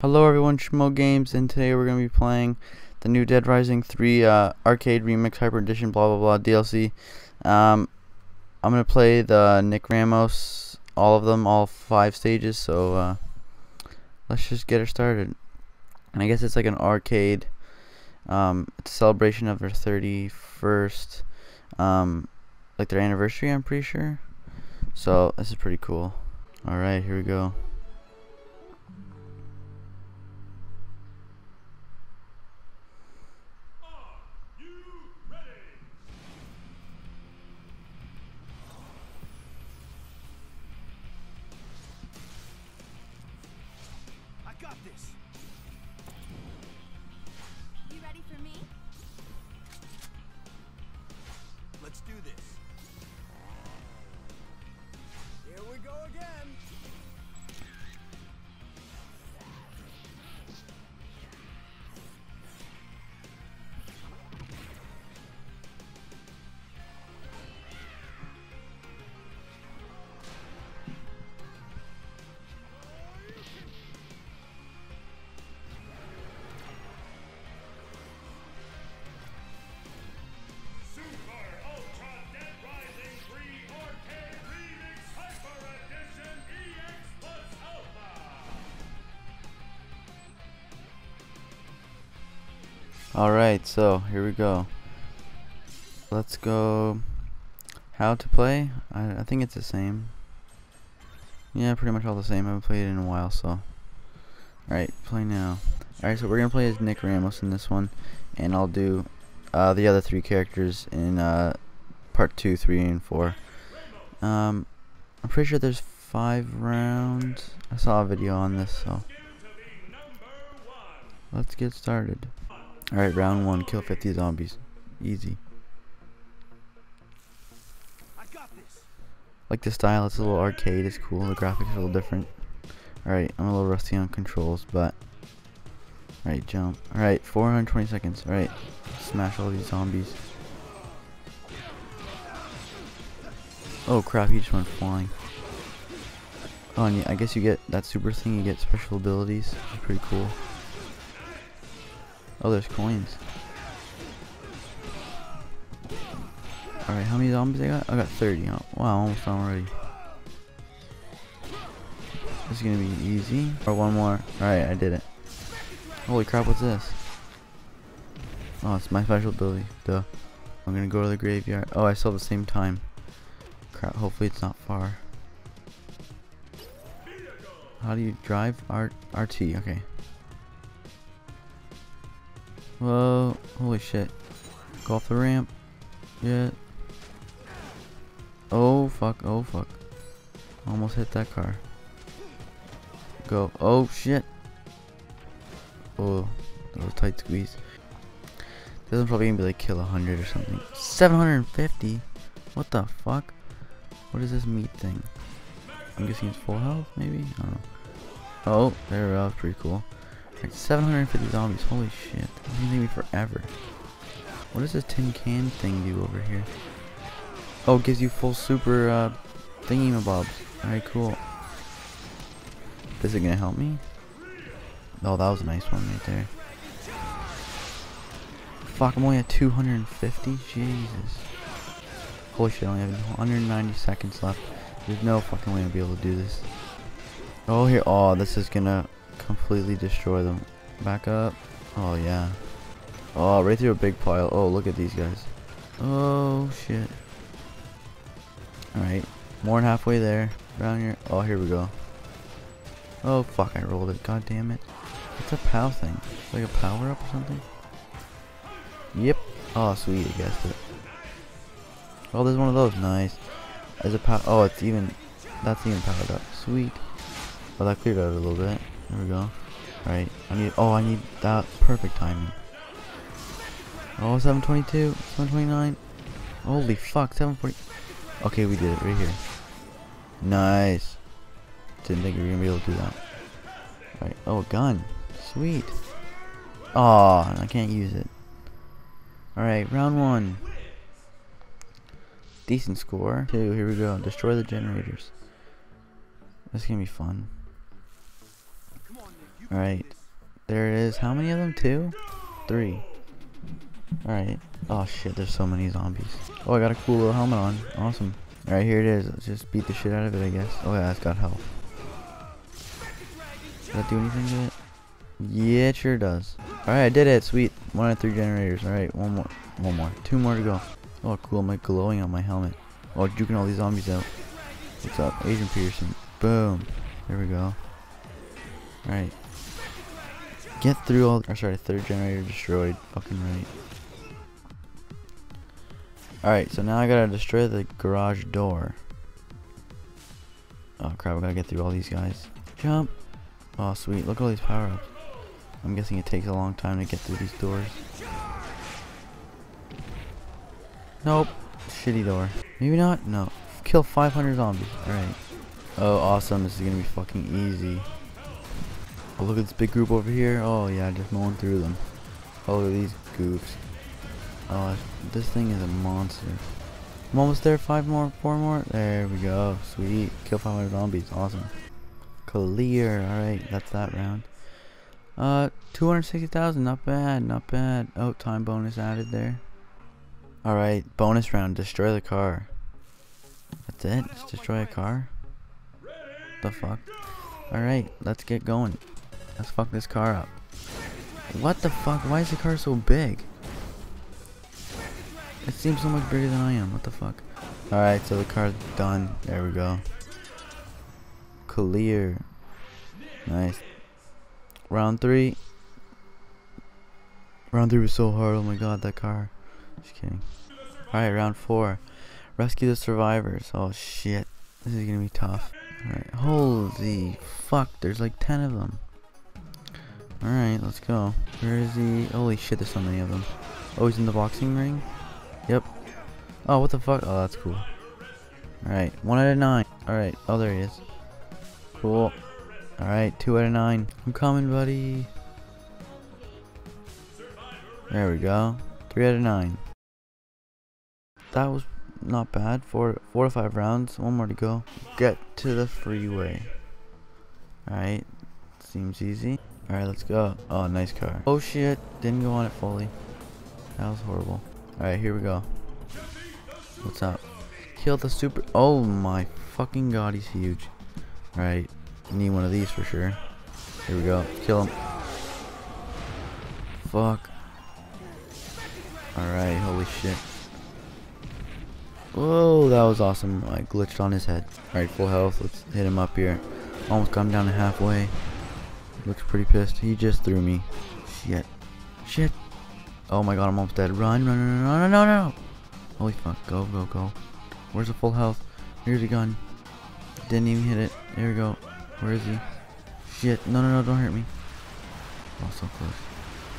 Hello everyone, Shmoe Games, and today we're going to be playing the new Dead Rising 3 uh, Arcade Remix Hyper Edition blah blah blah DLC. Um, I'm going to play the Nick Ramos, all of them, all five stages, so uh, let's just get it started. And I guess it's like an arcade, um, it's a celebration of their 31st, um, like their anniversary, I'm pretty sure. So, this is pretty cool. Alright, here we go. Alright, so here we go. Let's go. How to play? I, I think it's the same. Yeah, pretty much all the same. I haven't played it in a while, so. Alright, play now. Alright, so we're gonna play as Nick Ramos in this one, and I'll do uh, the other three characters in uh, part 2, 3, and 4. Um, I'm pretty sure there's five rounds. I saw a video on this, so. Let's get started. Alright, round one, kill 50 zombies. Easy. I got this. Like the style, it's a little arcade, it's cool, the graphics are a little different. Alright, I'm a little rusty on controls, but... Alright, jump. Alright, 420 seconds. Alright, smash all these zombies. Oh crap, he just went flying. Oh, and yeah, I guess you get that super thing, you get special abilities. Which is pretty cool. Oh, there's coins. Alright, how many zombies I got? I got 30. Oh, wow, almost done already. This is gonna be easy. Or one more. Alright, I did it. Holy crap, what's this? Oh, it's my special ability. Duh. I'm gonna go to the graveyard. Oh, I have the same time. Crap, hopefully it's not far. How do you drive? R RT, okay. Whoa, holy shit. Go off the ramp. Yeah. Oh fuck, oh fuck. Almost hit that car. Go. Oh shit. Oh, that was a tight squeeze. This is probably gonna be like kill 100 or something. 750? What the fuck? What is this meat thing? I'm guessing it's full health, maybe? I don't know. Oh, there we go. Pretty cool. Like 750 zombies. Holy shit. Is gonna take me forever. What does this tin can thing do over here? Oh, it gives you full super uh, thingy-mabobs. Alright, cool. This is gonna help me? Oh, that was a nice one right there. Fuck, I'm only at 250? Jesus. Holy shit, I only have 190 seconds left. There's no fucking way I'll be able to do this. Oh, here. Oh, this is gonna completely destroy them. Back up. Oh, yeah. Oh, right through a big pile. Oh, look at these guys. Oh, shit. Alright. More than halfway there. Around here. Oh, here we go. Oh, fuck. I rolled it. God damn it. What's a POW thing? Like a power up or something? Yep. Oh, sweet. I guessed it. Oh, there's one of those. Nice. There's a pow. Oh, it's even. That's even powered up. Sweet. Oh, that cleared out a little bit. There we go. Alright. I need. Oh, I need that perfect timing. Oh, 722. 729. Holy fuck. 740. Okay, we did it right here. Nice. Didn't think we were gonna be able to do that. Alright. Oh, gun. Sweet. Oh, I can't use it. Alright, round one. Decent score. Two, here we go. Destroy the generators. This is gonna be fun. Alright. There it is. How many of them? Two? Three. Alright. Oh shit, there's so many zombies. Oh, I got a cool little helmet on. Awesome. Alright, here it is. Let's just beat the shit out of it, I guess. Oh yeah, it's got health. Does that do anything to it? Yeah, it sure does. Alright, I did it. Sweet. One out of three generators. Alright, one more. One more. Two more to go. Oh, cool. I'm like glowing on my helmet. Oh, juking all these zombies out. What's up? Asian Pearson. Boom. There we go. Alright. Get through all. Or sorry, third generator destroyed. Fucking right. Alright, so now I gotta destroy the garage door. Oh crap, I gotta get through all these guys. Jump! Oh sweet, look at all these power ups. I'm guessing it takes a long time to get through these doors. Nope. Shitty door. Maybe not? No. Kill 500 zombies. Alright. Oh, awesome. This is gonna be fucking easy. Oh, look at this big group over here. Oh, yeah, just mowing through them. Oh, these goofs. Oh, this thing is a monster. I'm almost there. Five more, four more. There we go. Sweet. Kill 500 zombies. Awesome. Clear. Alright, that's that round. Uh, 260,000. Not bad. Not bad. Oh, time bonus added there. Alright, bonus round. Destroy the car. That's it? Just destroy a car? The fuck? Alright, let's get going. Let's fuck this car up. What the fuck? Why is the car so big? It seems so much bigger than I am. What the fuck? Alright, so the car's done. There we go. Clear. Nice. Round three. Round three was so hard. Oh my god, that car. Just kidding. Alright, round four. Rescue the survivors. Oh shit. This is gonna be tough. Alright. Holy fuck, there's like 10 of them. Alright, let's go. Where is he? Holy shit, there's so many of them. Oh, he's in the boxing ring? Yep. Oh, what the fuck? Oh, that's cool. Alright, one out of nine. Alright, oh, there he is. Cool. Alright, two out of nine. I'm coming, buddy. There we go. Three out of nine. That was not bad. Four, four to five rounds. One more to go. Get to the freeway. Alright. Seems easy. Alright, let's go. Oh, nice car. Oh shit. Didn't go on it fully. That was horrible. Alright, here we go. What's up? Kill the super. Oh my fucking god, he's huge. Alright. Need one of these for sure. Here we go. Kill him. Fuck. Alright, holy shit. Whoa, that was awesome. I glitched on his head. Alright, full health. Let's hit him up here. Almost got him down to halfway. Looks pretty pissed. He just threw me. Shit. Shit. Oh my god, I'm almost dead. Run, run, run, run, no, no, no. Holy fuck. Go, go, go. Where's the full health? Here's a gun. Didn't even hit it. There we go. Where is he? Shit. No, no, no, don't hurt me. Oh, so close.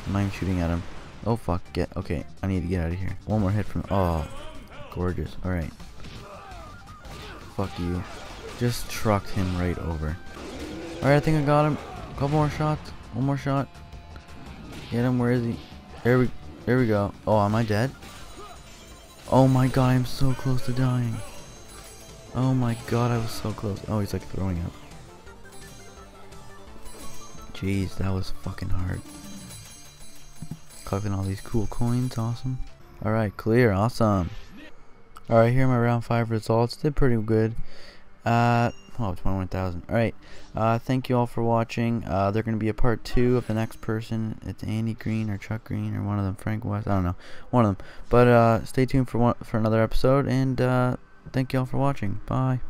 I'm not even shooting at him. Oh, fuck. Get. Okay, I need to get out of here. One more hit from. Oh, gorgeous. Alright. Fuck you. Just trucked him right over. Alright, I think I got him. Couple more shots. One more shot. Get him. Where is he? There we. There we go. Oh, am I dead? Oh my god, I'm so close to dying. Oh my god, I was so close. Oh, he's like throwing up. Jeez, that was fucking hard. Collecting all these cool coins, awesome. Alright, clear, awesome. Alright, here are my round 5 results. Did pretty good. Uh, oh, 21,000. Alright, uh, thank you all for watching. Uh, they're going to be a part 2 of the next person. It's Andy Green or Chuck Greene or one of them. Frank West, I don't know. One of them. But, uh, stay tuned for one, for another episode. And, uh, thank you all for watching. Bye.